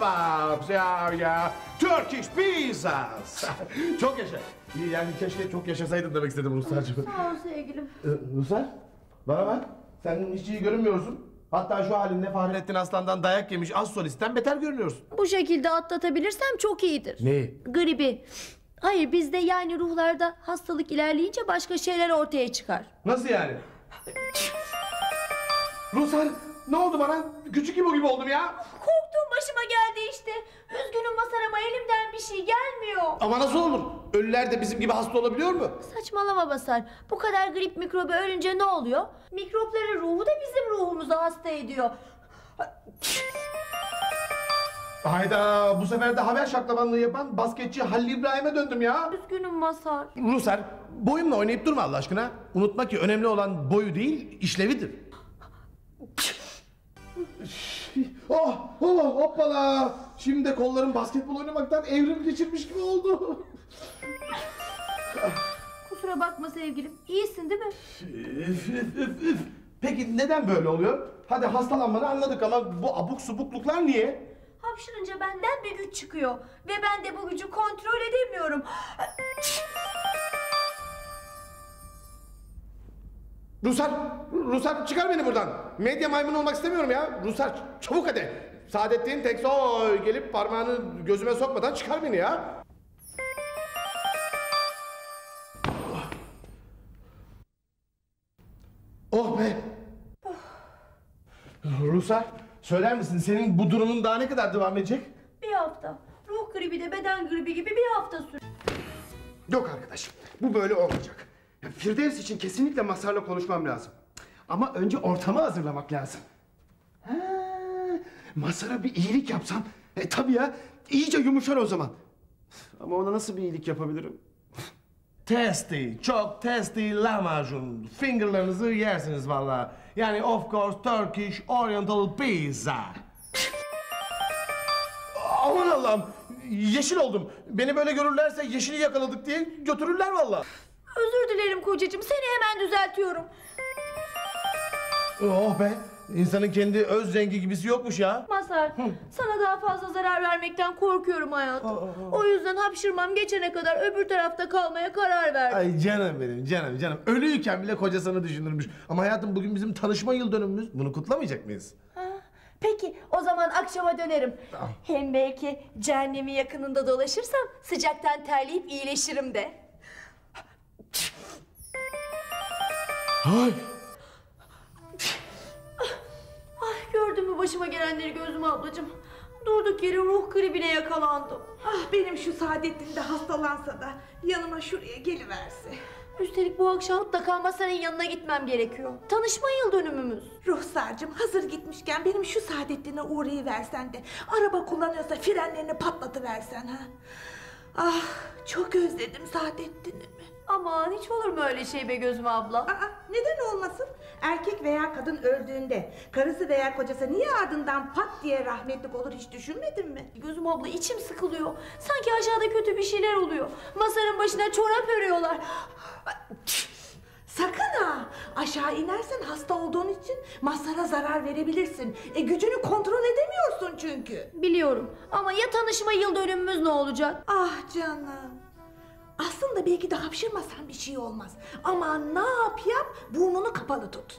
kebabs ya ya. Turkish pizzas. çok yaşa. Yani keşke çok yaşasaydın demek istedim Ruslarcığım. Sağ ol sevgilim. Ee, Ruslar bana bak. Sen hiç iyi görünmüyorsun. Hatta şu halinle Fahrettin Aslan'dan dayak yemiş az solisten beter görünüyorsun. Bu şekilde atlatabilirsem çok iyidir. Neyi? Gribi. Hayır bizde yani ruhlarda hastalık ilerleyince başka şeyler ortaya çıkar. Nasıl yani? Ruslar ne oldu bana? Küçük İbo gibi oldum ya. Korktuğum başıma geldi işte. Üzgünüm Masar ama elimden bir şey gelmiyor. Ama nasıl olur? Ölüler de bizim gibi hasta olabiliyor mu? Saçmalama Basar. Bu kadar grip mikrobu ölünce ne oluyor? Mikropların ruhu da bizim ruhumuzu hasta ediyor. Hayda bu sefer de haber şaklabanlığı yapan basketçi Halil İbrahim'e döndüm ya. Üzgünüm Masar. Ruslar boyumla oynayıp durma Allah aşkına. Unutma ki önemli olan boyu değil işlevidir. Oh, oh hoppala. Şimdi kollarım basketbol oynamaktan evrim geçirmiş gibi oldu. Kusura bakma sevgilim. İyisin değil mi? Üf, üf, üf, üf. Peki neden böyle oluyor? Hadi hastalanmanı anladık ama bu abuk subukluklar niye? Hapşırınca benden bir güç çıkıyor. Ve ben de bu gücü kontrol edemiyorum. Rusar, Rusar çıkar beni buradan. Medya maymunu olmak istemiyorum ya. Rusar çabuk hadi. Saadettin Teksoy gelip parmağını gözüme sokmadan çıkar beni ya. Oh be. Rusar söyler misin senin bu durumun daha ne kadar devam edecek? Bir hafta. Ruh gribi de beden gribi gibi bir hafta sür. Yok arkadaşım, bu böyle olmayacak. Firdevs için kesinlikle Masar'la konuşmam lazım. Ama önce ortamı hazırlamak lazım. Masar'a bir iyilik yapsam, e tabii ya, iyice yumuşar o zaman. Ama ona nasıl bir iyilik yapabilirim? Tasty, çok tasty lahmacun. Fingerlarınızı yersiniz valla. Yani of course Turkish Oriental Pizza. Aman Allah'ım, yeşil oldum. Beni böyle görürlerse yeşili yakaladık diye götürürler valla. Kocacığım. Seni hemen düzeltiyorum. Oh be, insanın kendi öz rengi gibisi yokmuş ya. Masar, sana daha fazla zarar vermekten korkuyorum hayatım. O yüzden hapşırmam geçene kadar öbür tarafta kalmaya karar verdim. Ay canım benim, canım canım. Ölüyken bile kocasını düşünürmüş. Ama hayatım bugün bizim tanışma yıl dönümümüz. Bunu kutlamayacak mıyız? Peki o zaman akşama dönerim. Hem belki cehennemi yakınında dolaşırsam sıcaktan terleyip iyileşirim de. Ay. Ay gördün mü başıma gelenleri gözüme ablacığım. Durduk yere ruh gribine yakalandım. Ah benim şu Saadettin de hastalansa da yanıma şuraya geliverse. Üstelik bu akşam mutlaka Masar'ın yanına gitmem gerekiyor. Tanışma yıl dönümümüz. Ruhsarcığım hazır gitmişken benim şu Saadettin'e uğrayıversen de araba kullanıyorsa frenlerini patlatıversen ha. Ah çok özledim Saadettin'imi. Aman hiç olur mu öyle şey be gözüm abla? Aa, neden olmasın? Erkek veya kadın öldüğünde karısı veya kocası niye ardından pat diye rahmetlik olur hiç düşünmedin mi? Gözüm abla içim sıkılıyor. Sanki aşağıda kötü bir şeyler oluyor. Masarın başına çorap örüyorlar. Sakın ha! Aşağı inersen hasta olduğun için masara zarar verebilirsin. E gücünü kontrol edemiyorsun çünkü. Biliyorum ama ya tanışma yıl dönümümüz ne olacak? Ah canım. Aslında belki de hapşırmasan bir şey olmaz. Ama ne yap yap burnunu kapalı tut.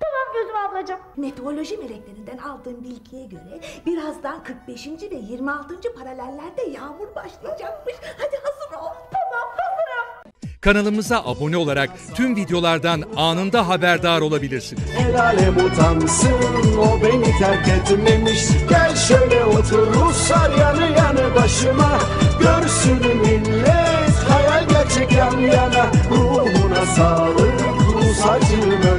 Tamam gözüm ablacığım. Meteoroloji meleklerinden aldığım bilgiye göre birazdan 45. ve 26. paralellerde yağmur başlayacakmış. Hadi hazır ol. Tamam hazırım. Kanalımıza abone olarak tüm videolardan anında haberdar olabilirsiniz. El alem utansın o beni terk etmemiş Gel şöyle otur Ruslar yanı yanı başıma Görsün yan yana Ruhuna sağlık Rus acımı